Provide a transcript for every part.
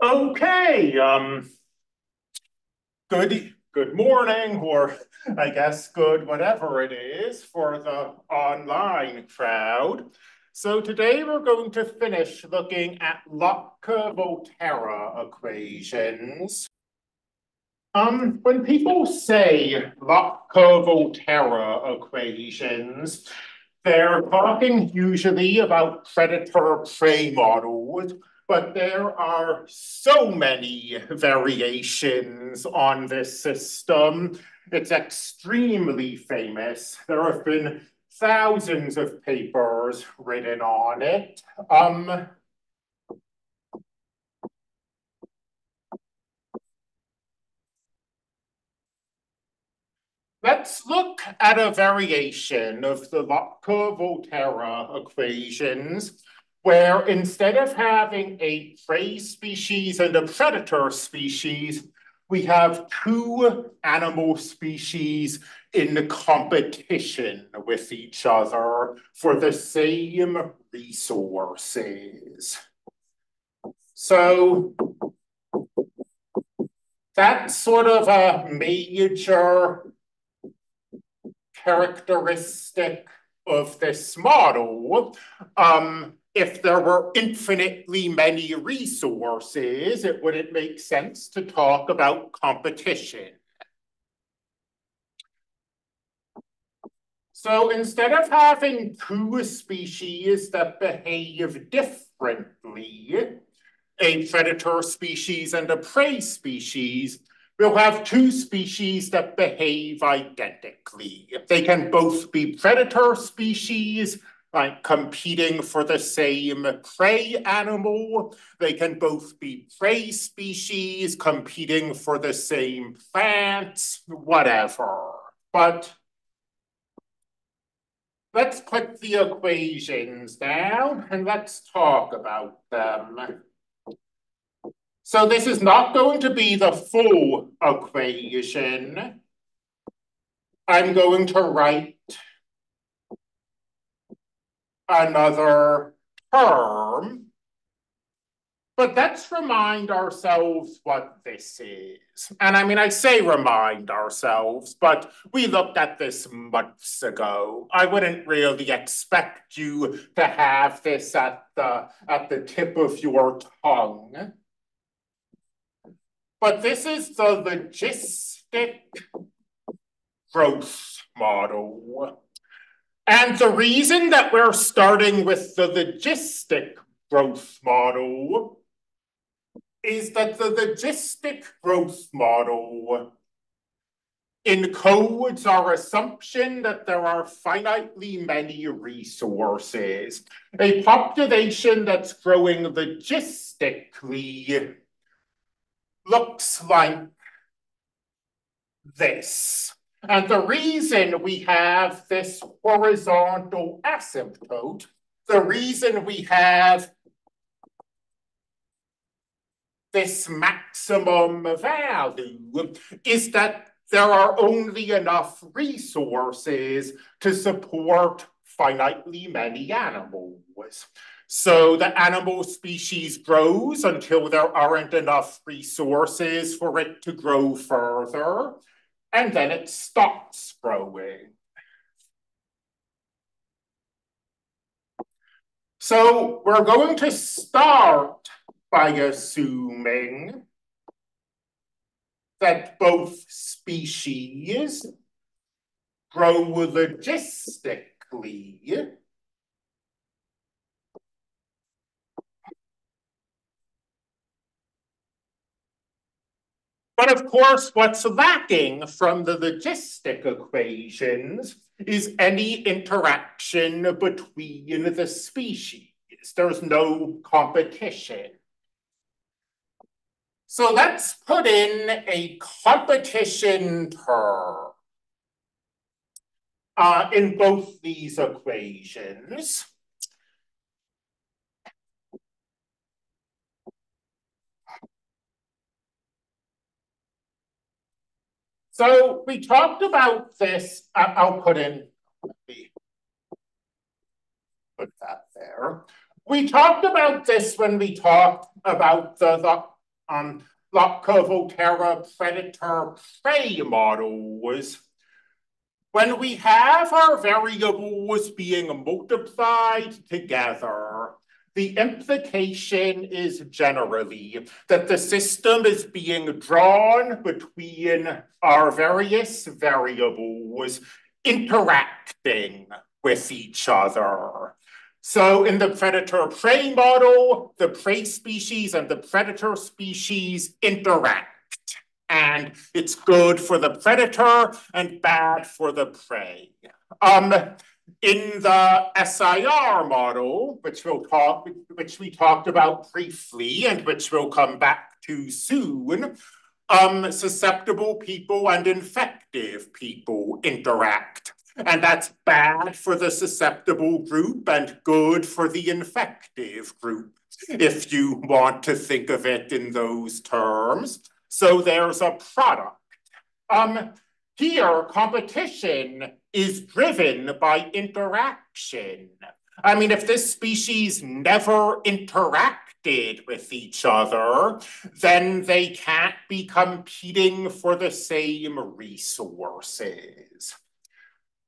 Okay, um, good, good morning, or I guess good whatever it is for the online crowd. So today we're going to finish looking at Lotka-Volterra equations. Um, when people say Lotka-Volterra equations, they're talking usually about predator-prey models, but there are so many variations on this system. It's extremely famous. There have been thousands of papers written on it. Um, Let's look at a variation of the Lotka-Volterra equations where instead of having a prey species and a predator species, we have two animal species in competition with each other for the same resources. So that's sort of a major characteristic of this model. Um, if there were infinitely many resources, it wouldn't make sense to talk about competition. So instead of having two species that behave differently, a predator species and a prey species, we'll have two species that behave identically. They can both be predator species like competing for the same prey animal. They can both be prey species competing for the same plants, whatever. But let's put the equations down and let's talk about them. So this is not going to be the full equation. I'm going to write another term. But let's remind ourselves what this is. And I mean, I say remind ourselves, but we looked at this months ago. I wouldn't really expect you to have this at the, at the tip of your tongue. But this is the logistic growth model. And the reason that we're starting with the logistic growth model is that the logistic growth model encodes our assumption that there are finitely many resources. A population that's growing logistically looks like this. And the reason we have this horizontal asymptote, the reason we have this maximum value is that there are only enough resources to support finitely many animals. So the animal species grows until there aren't enough resources for it to grow further and then it stops growing. So we're going to start by assuming that both species grow logistically But of course, what's lacking from the logistic equations is any interaction between the species. There's no competition. So let's put in a competition term uh, in both these equations. So we talked about this. I'll put in, put that there. We talked about this when we talked about the, the um, Lotka-Volterra predator-prey models, when we have our variables being multiplied together, the implication is generally that the system is being drawn between our various variables interacting with each other. So in the predator-prey model, the prey species and the predator species interact. And it's good for the predator and bad for the prey. Um, in the SIR model, which we'll talk, which we talked about briefly and which we'll come back to soon, um, susceptible people and infective people interact. And that's bad for the susceptible group and good for the infective group, if you want to think of it in those terms. So there's a product. Um, here, competition is driven by interaction. I mean, if this species never interacted with each other, then they can't be competing for the same resources.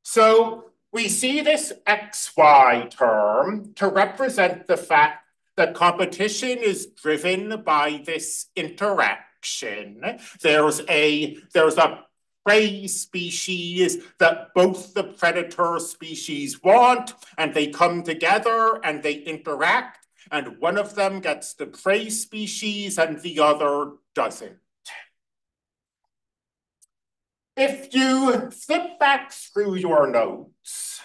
So we see this XY term to represent the fact that competition is driven by this interaction. There's a, there's a prey species that both the predator species want, and they come together and they interact, and one of them gets the prey species and the other doesn't. If you flip back through your notes,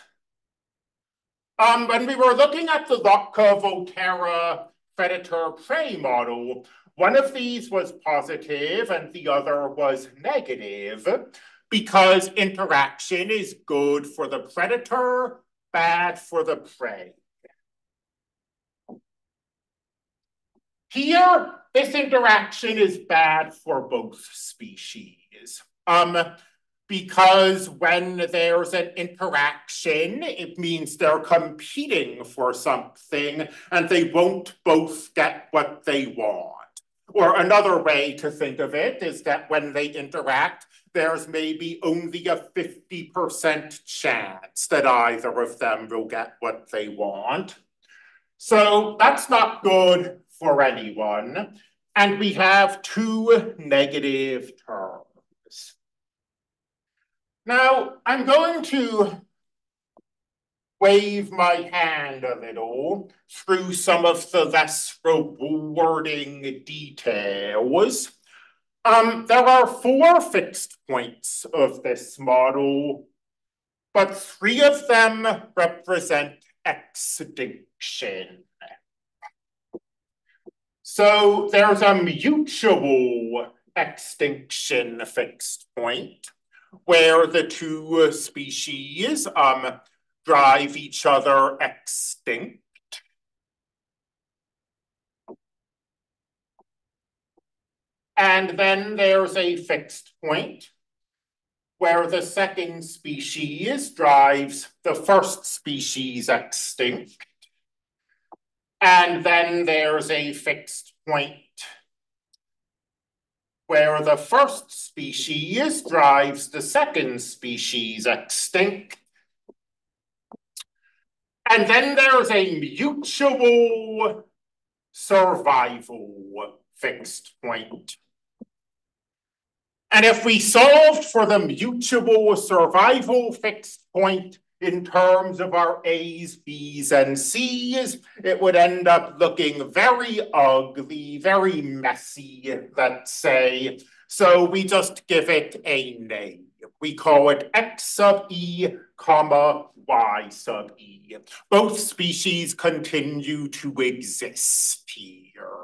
um, when we were looking at the Lotka-Volterra predator-prey model, one of these was positive and the other was negative because interaction is good for the predator, bad for the prey. Here, this interaction is bad for both species. Um, because when there's an interaction, it means they're competing for something and they won't both get what they want. Or another way to think of it is that when they interact, there's maybe only a 50% chance that either of them will get what they want. So that's not good for anyone. And we have two negative terms. Now, I'm going to wave my hand a little through some of the less rewarding details. Um, there are four fixed points of this model, but three of them represent extinction. So there's a mutual extinction fixed point where the two species um, drive each other extinct. And then there's a fixed point where the second species drives the first species extinct. And then there's a fixed point where the first species drives the second species extinct. And then there's a mutual survival fixed point. And if we solved for the mutual survival fixed point in terms of our A's, B's, and C's, it would end up looking very ugly, very messy, let's say. So we just give it a name. We call it X sub E, comma, Y sub E. Both species continue to exist here.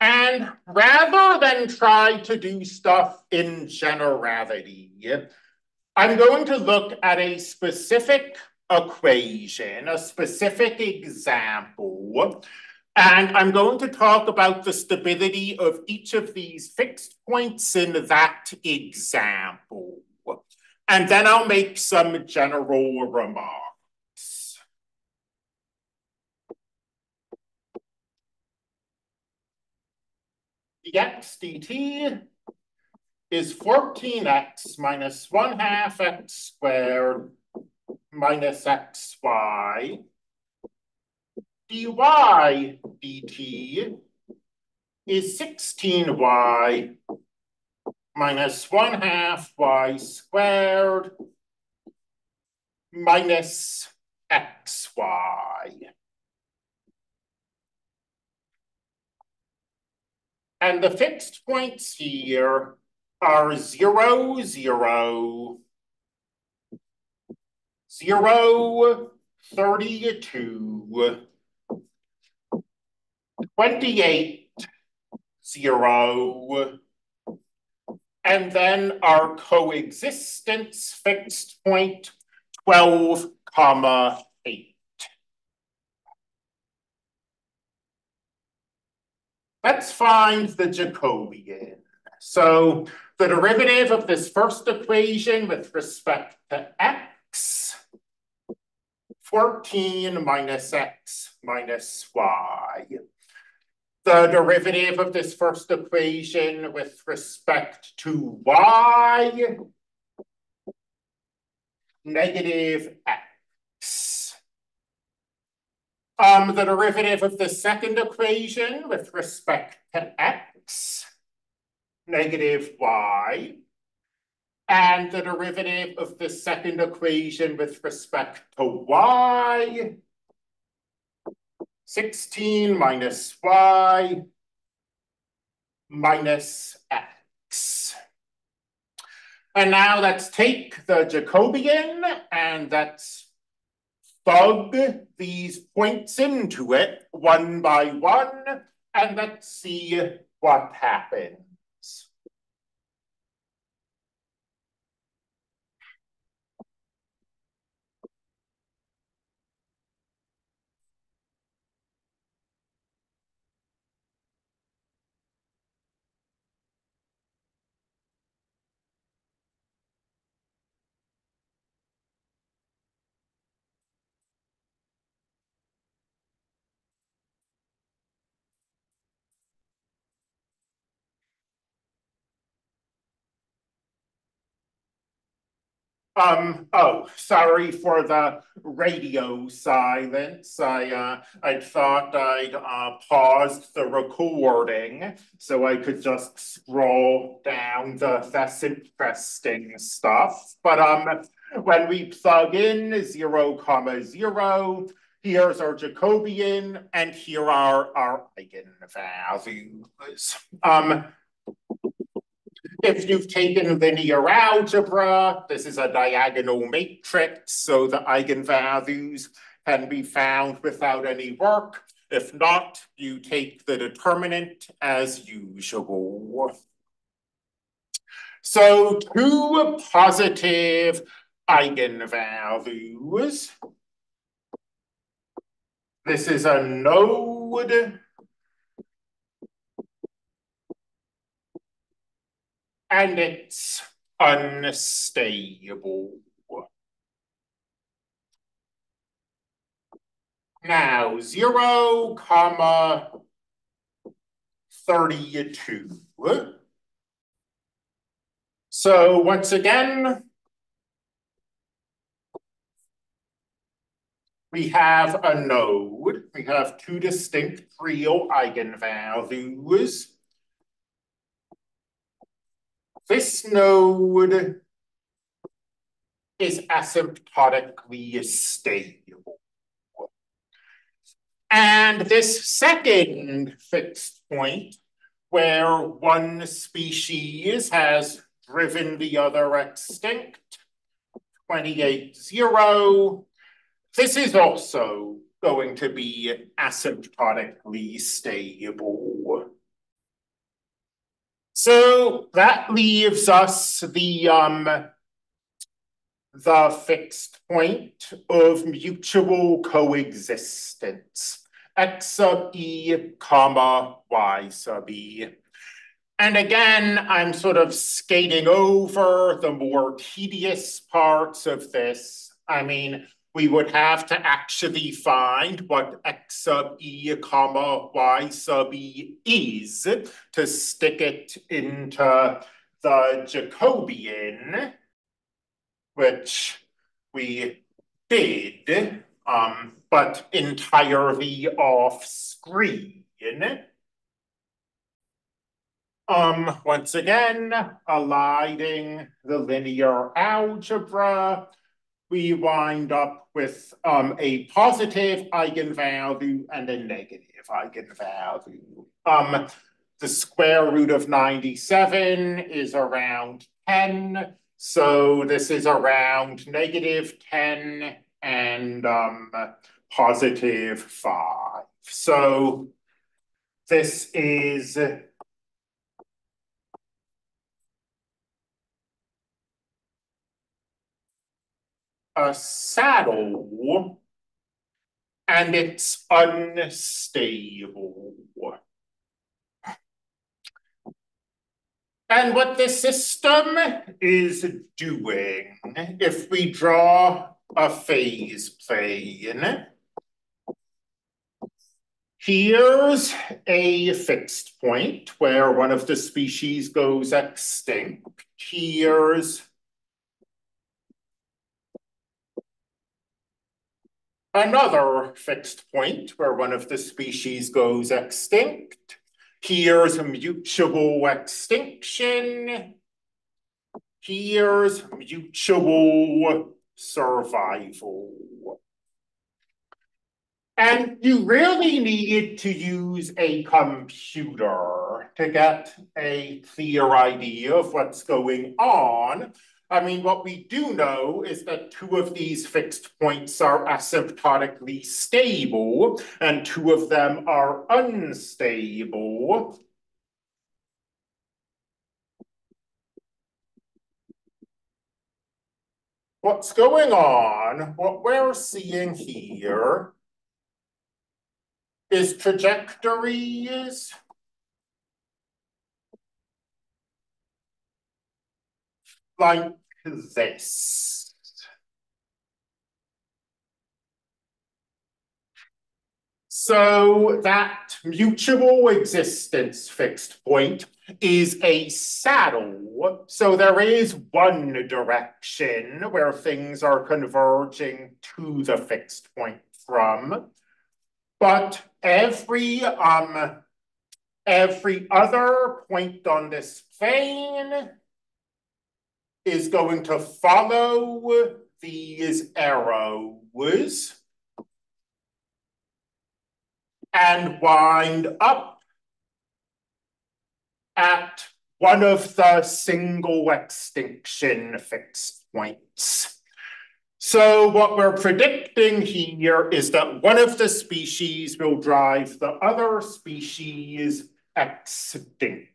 And rather than try to do stuff in generality, I'm going to look at a specific equation, a specific example, And I'm going to talk about the stability of each of these fixed points in that example. And then I'll make some general remarks. The x dt is 14x minus 1 half x squared minus xy dy dt is 16y minus 1 half y squared minus xy. And the fixed points here are 0, 0, 0, 32, 28, 0, and then our coexistence fixed point 12 comma 8. Let's find the Jacobian. So the derivative of this first equation with respect to x, 14 minus x minus y the derivative of this first equation with respect to y, negative x. Um, the derivative of the second equation with respect to x, negative y, and the derivative of the second equation with respect to y, 16 minus y minus x. And now let's take the Jacobian and let's thug these points into it one by one, and let's see what happens. Um, oh, sorry for the radio silence. I, uh, I thought I'd, uh, paused the recording so I could just scroll down the less interesting stuff. But, um, when we plug in zero comma zero, here's our Jacobian and here are our eigenvalues. Um, if you've taken linear algebra, this is a diagonal matrix, so the eigenvalues can be found without any work. If not, you take the determinant as usual. So two positive eigenvalues. This is a node and it's unstable. Now, 0, comma 32. So once again, we have a node. We have two distinct real eigenvalues. This node is asymptotically stable. And this second fixed point, where one species has driven the other extinct, 28, 0, this is also going to be asymptotically stable. So that leaves us the um, the fixed point of mutual coexistence. x sub e comma y sub e. And again, I'm sort of skating over the more tedious parts of this. I mean, we would have to actually find what x sub e comma y sub e is to stick it into the Jacobian, which we did, um, but entirely off screen. Um, once again, aligning the linear algebra, we wind up with um, a positive eigenvalue and a negative eigenvalue. Um, the square root of 97 is around 10. So this is around negative 10 and um, positive 5. So this is a saddle and it's unstable. And what the system is doing, if we draw a phase plane, here's a fixed point where one of the species goes extinct. Here's another fixed point where one of the species goes extinct. Here's a mutual extinction. Here's mutual survival. And you really need to use a computer to get a clear idea of what's going on I mean, what we do know is that two of these fixed points are asymptotically stable and two of them are unstable. What's going on, what we're seeing here is trajectories like this. So that mutual existence fixed point is a saddle. So there is one direction where things are converging to the fixed point from. But every um every other point on this plane is going to follow these arrows and wind up at one of the single extinction fixed points. So what we're predicting here is that one of the species will drive the other species extinct.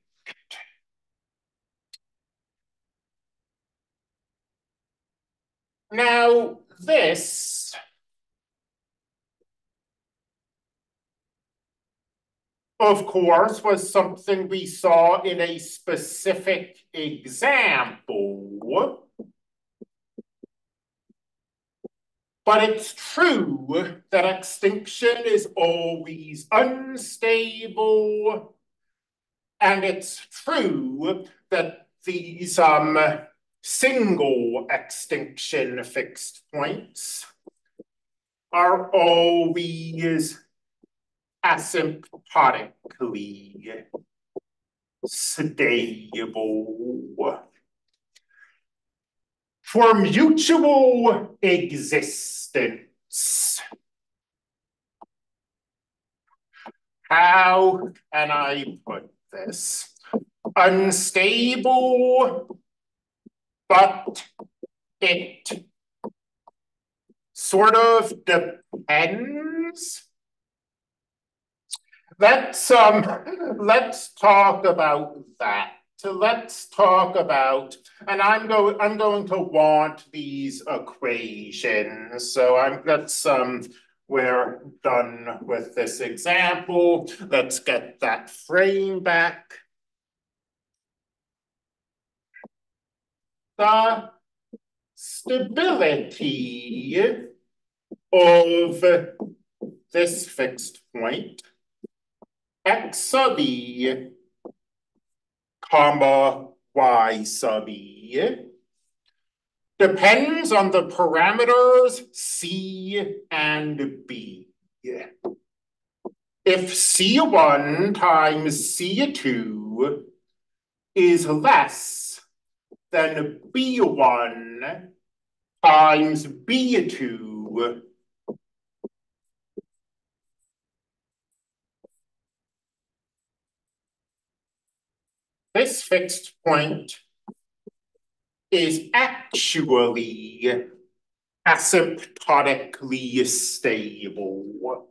Now, this of course, was something we saw in a specific example. But it's true that extinction is always unstable. And it's true that these um, single extinction fixed points are always asymptotically stable. For mutual existence, how can I put this? Unstable but it sort of depends. Let's um let's talk about that. So let's talk about, and I'm going I'm going to want these equations. So I'm let's um we're done with this example. Let's get that frame back. The stability of this fixed point, x sub e, comma, y sub e, depends on the parameters c and b. If c1 times c2 is less than b1 times b2, this fixed point is actually asymptotically stable.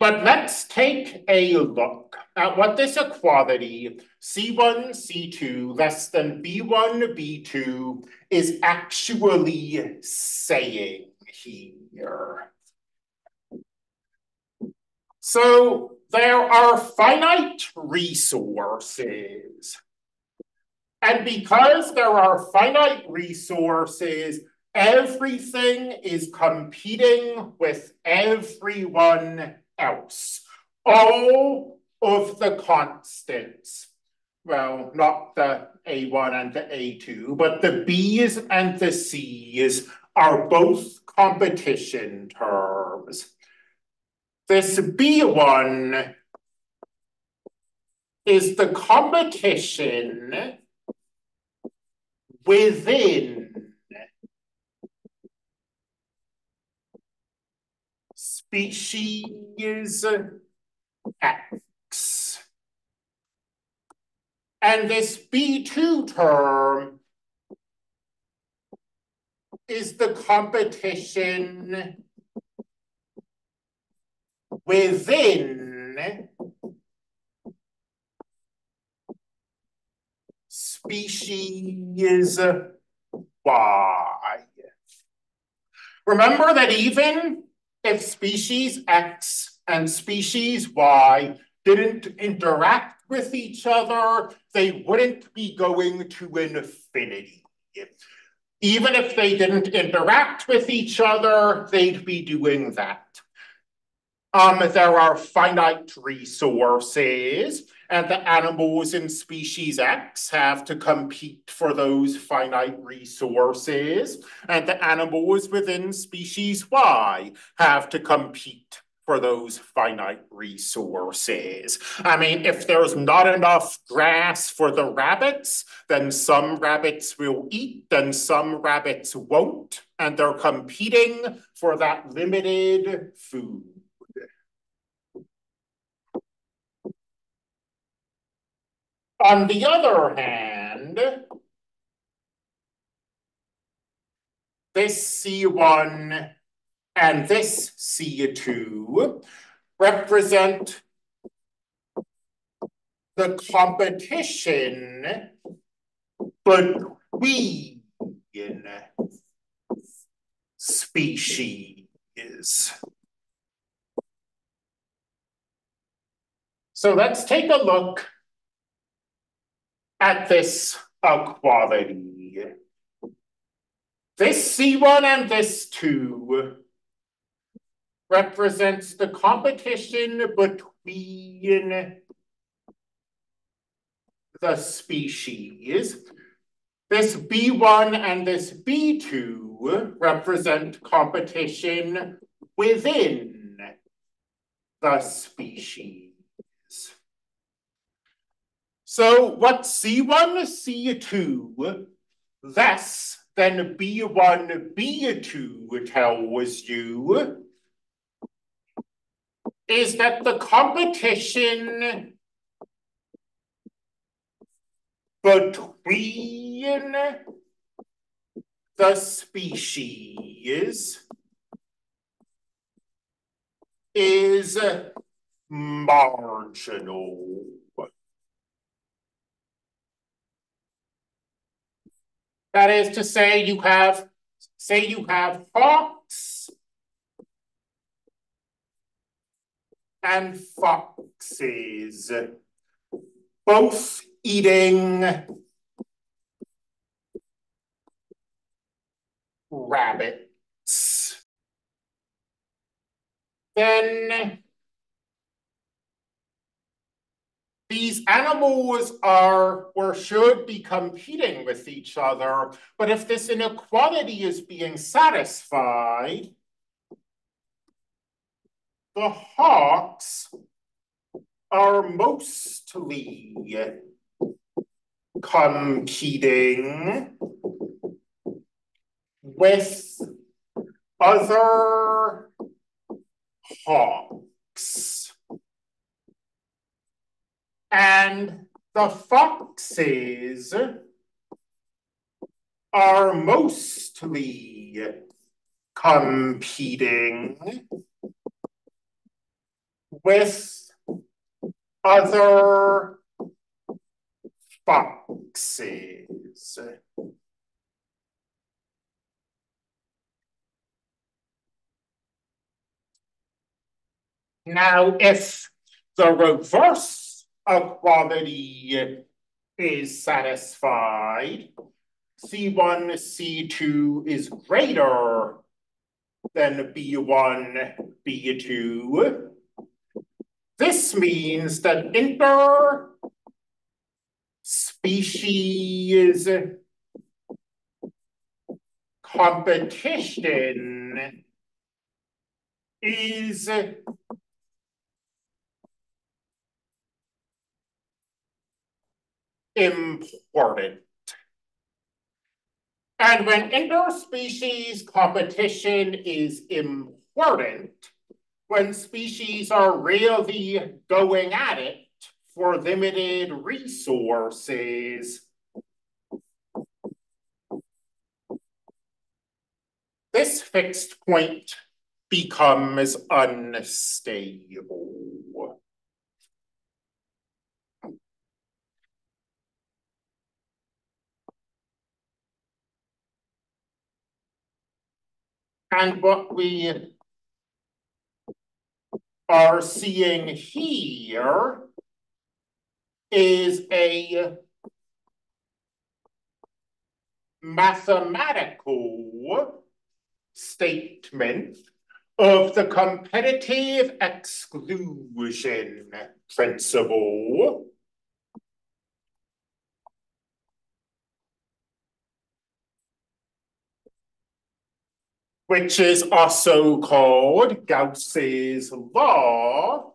But let's take a look at what this equality C1, C2 less than B1, B2 is actually saying here. So there are finite resources. And because there are finite resources, everything is competing with everyone else. All of the constants, well, not the A1 and the A2, but the B's and the C's are both competition terms. This B1 is the competition within species X. And this B2 term is the competition within species Y. Remember that even if species X and species Y didn't interact with each other, they wouldn't be going to infinity. Even if they didn't interact with each other, they'd be doing that. Um, there are finite resources, and the animals in species X have to compete for those finite resources, and the animals within species Y have to compete for those finite resources. I mean, if there's not enough grass for the rabbits, then some rabbits will eat, then some rabbits won't, and they're competing for that limited food. On the other hand, this C1 and this C2 represent the competition between species. So let's take a look at this equality. This C1 and this 2 represents the competition between the species. This B1 and this B2 represent competition within the species. So what C1, C2 less than B1, B2 tells you is that the competition between the species is marginal. That is to say you have, say you have hawks and foxes, both eating rabbits. Then these animals are or should be competing with each other, but if this inequality is being satisfied, the hawks are mostly competing with other hawks. And the foxes are mostly competing with other foxes. Now, if the reverse equality is satisfied, C1, C2 is greater than B1, B2. This means that inter species competition is important. And when interspecies competition is important, when species are really going at it for limited resources, this fixed point becomes unstable. And what we are seeing here is a mathematical statement of the competitive exclusion principle. Which is also called Gause's law,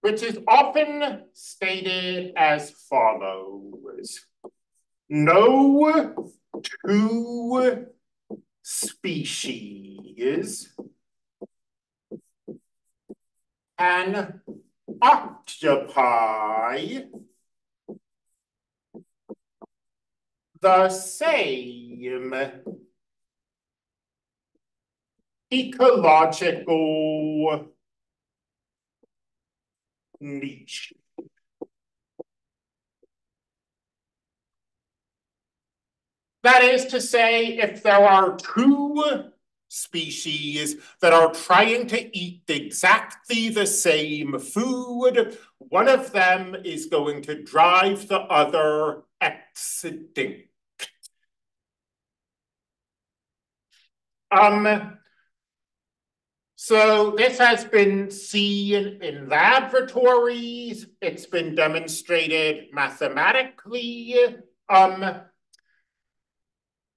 which is often stated as follows. No two species can occupy the same ecological niche. That is to say, if there are two species that are trying to eat exactly the same food, one of them is going to drive the other extinct. Um, so this has been seen in laboratories. It's been demonstrated mathematically. Um,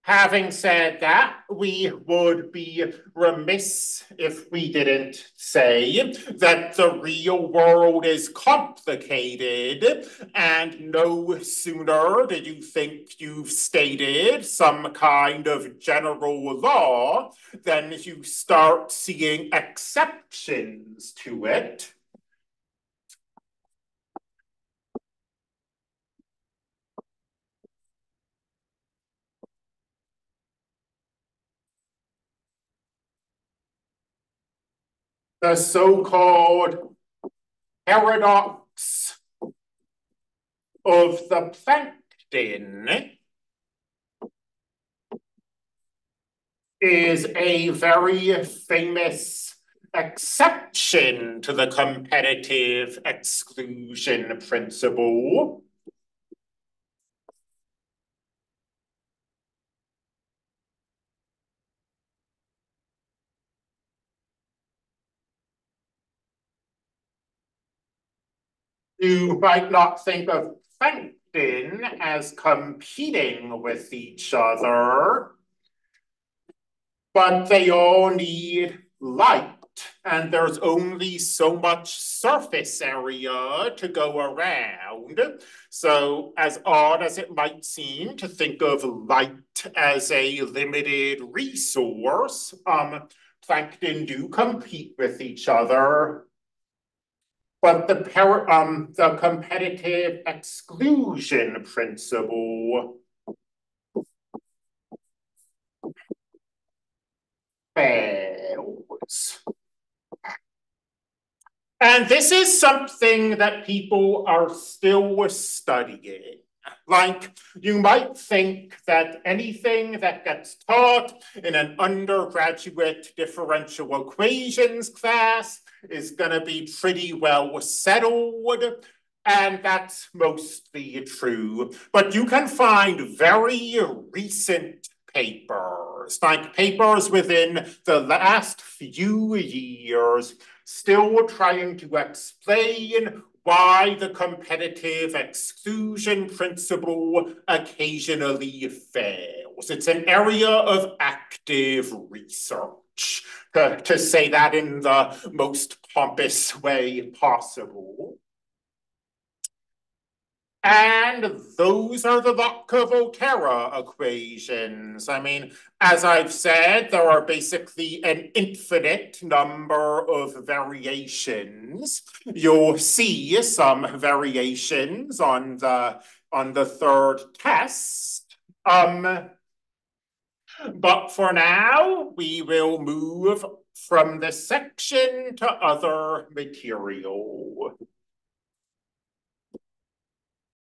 Having said that, we would be remiss if we didn't say that the real world is complicated, and no sooner did you think you've stated some kind of general law than you start seeing exceptions to it. The so-called paradox of the plankton is a very famous exception to the competitive exclusion principle. You might not think of plankton as competing with each other, but they all need light and there's only so much surface area to go around. So as odd as it might seem to think of light as a limited resource, um, plankton do compete with each other but the um, the competitive exclusion principle fails. And this is something that people are still studying. Like, you might think that anything that gets taught in an undergraduate differential equations class is going to be pretty well settled. And that's mostly true. But you can find very recent papers, like papers within the last few years, still trying to explain why the competitive exclusion principle occasionally fails. It's an area of active research, to, to say that in the most pompous way possible. And those are the Lotka-Volterra equations. I mean, as I've said, there are basically an infinite number of variations. You'll see some variations on the on the third test. Um, but for now, we will move from this section to other material.